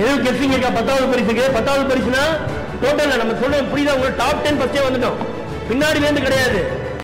எதுவும் கெஸ்டிங் இருக்கா? பத்தாவது பரிசுக்கு? பத்தாவது பரிசுனா டோட்டலில் நம்ம சொல்லுவோம் புரியுதா? உங்களுக்கு டாப் டென் ஃபர்ஸ்டே வந்துட்டோம். பின்னாடி வேந்து கிடையாது.